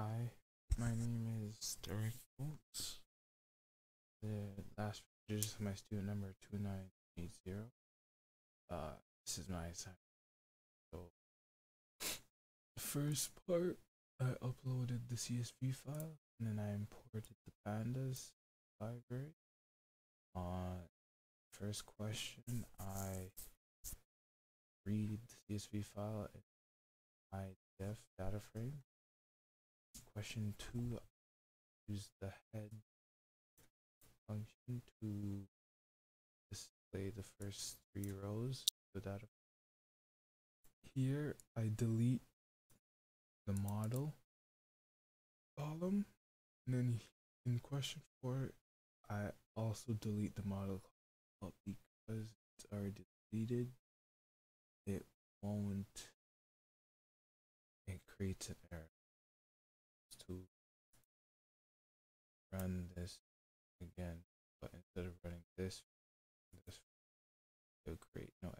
Hi, my name is Derek. The last digits of my student number two nine eight zero. Uh, this is my assignment. So, the first part, I uploaded the CSV file and then I imported the pandas library. On first question, I read the CSV file in my def data frame. Question two, use the head function to display the first three rows data. Here, I delete the model column, and then in question four, I also delete the model column because it's already deleted. It won't. It creates an error run this again, but instead of running this, this it'll create no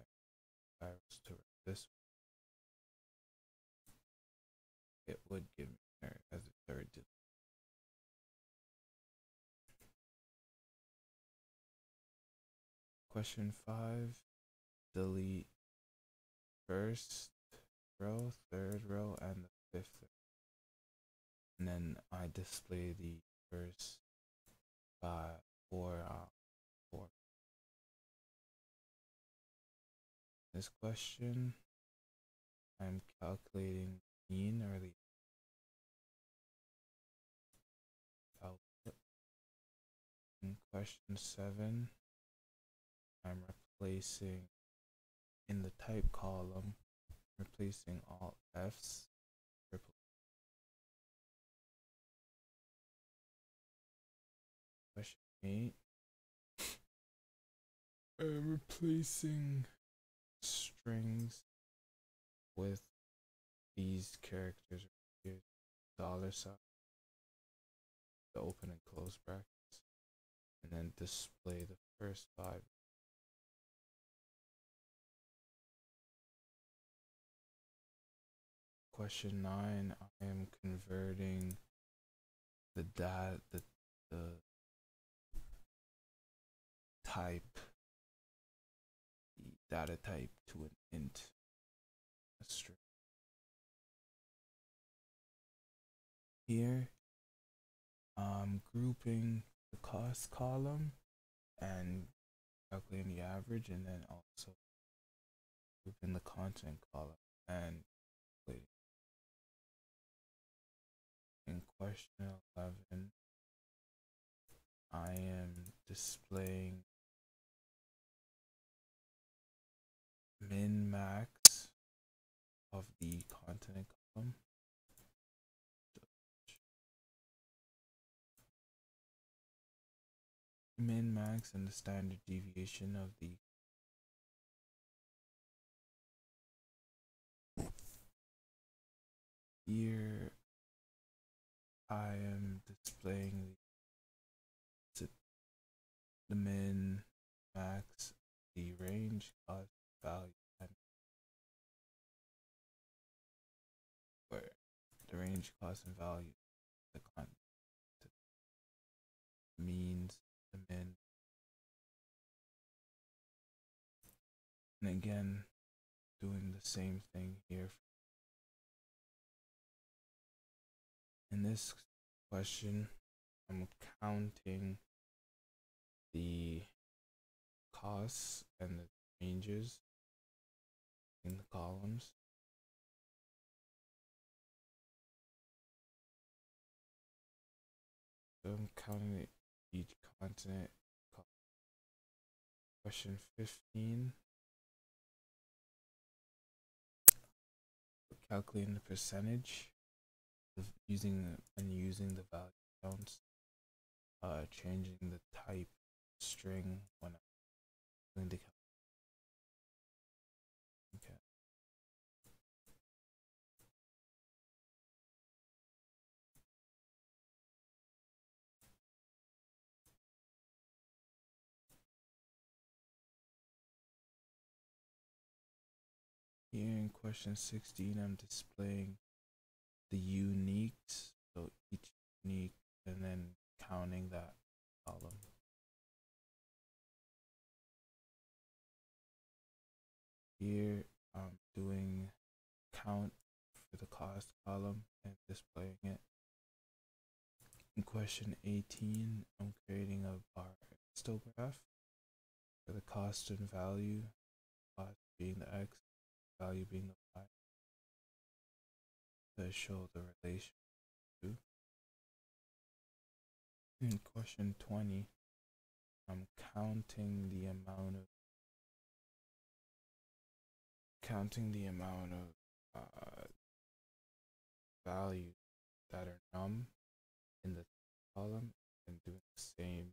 errors to run this. It would give me an error as it's already deleted. Question five, delete first row, third row, and the fifth. And then I display the first five, four, uh, four. This question, I'm calculating mean or the. In question seven, I'm replacing in the type column, replacing all F's. Uh, replacing strings with these characters here, dollar sign, the open and close brackets, and then display the first five. Question nine, I am converting the dat the the type the data type to an int a string. Here grouping the cost column and calculating the average and then also grouping the content column and in question 11, I am displaying min max of the content column. Min max and the standard deviation of the here I am displaying the, the min, max, the range, cost, value, the range, cost, and value, the means, the min, and again, doing the same thing here In this question, I'm counting the costs and the changes in the columns. I'm counting each continent. Question 15. Calculating the percentage of using and using the value counts, uh, changing the type string when Here in question 16, I'm displaying the uniques so each unique and then counting that column. Here I'm doing count for the cost column and displaying it. In question 18, I'm creating a bar histograph for the cost and value, cost being the x, value being applied to show the relation to. In question 20, I'm counting the amount of counting the amount of uh, value that are num in the column and doing the same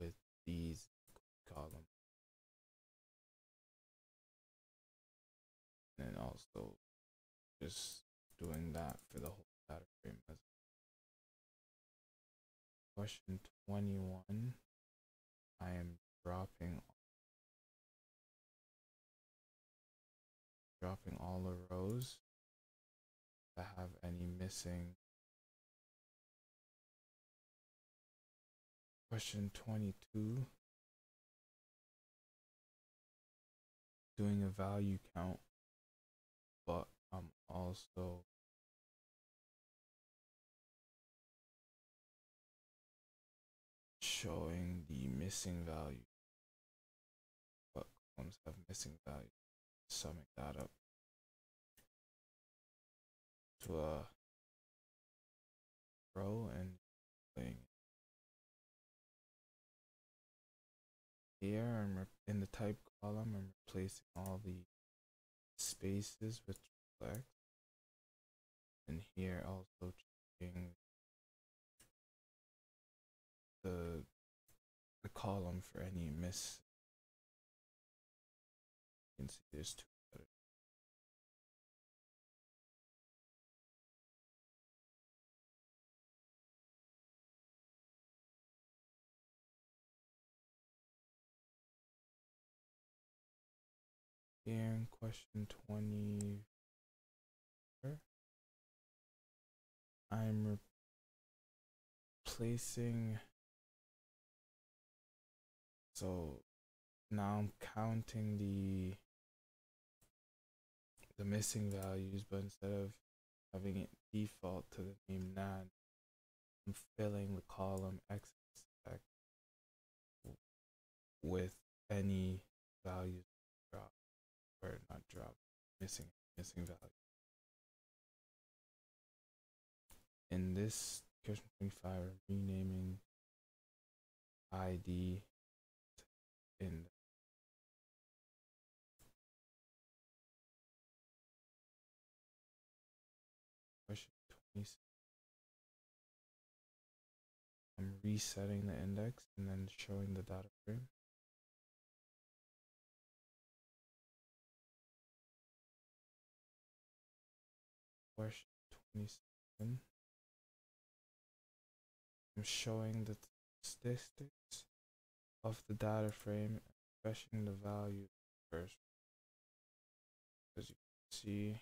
with these and also just doing that for the whole data frame question 21 I am dropping dropping all the rows that have any missing. Question 22 doing a value count, but I'm also showing the missing value. What columns have missing value? summing that up to uh, a row and playing here I'm in the type column I'm replacing all the spaces with flex and here also checking the the column for any miss. You can see there's two And question 20. I'm replacing. So now I'm counting the the missing values, but instead of having it default to the name nan, I'm filling the column x with any values or not drop, missing missing value. In this question 25, renaming ID in I'm resetting the index and then showing the data frame. Question 27. I'm showing the statistics of the data frame and the value first. As you can see,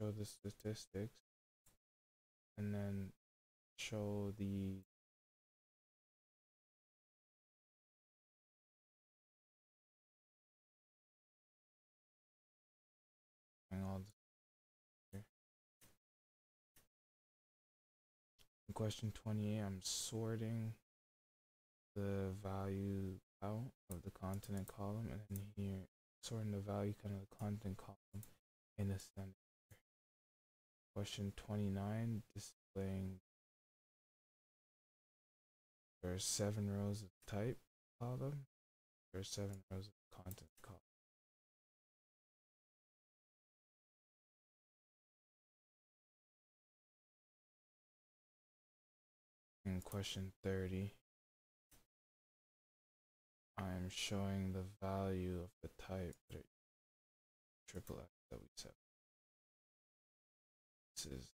show the statistics and then show the Question 28, I'm sorting the value out of the continent column and then here sorting the value kind of the content column in the center. Question 29, displaying there are seven rows of type column. There are seven rows of content In question 30, I'm showing the value of the type triple X that we set. This is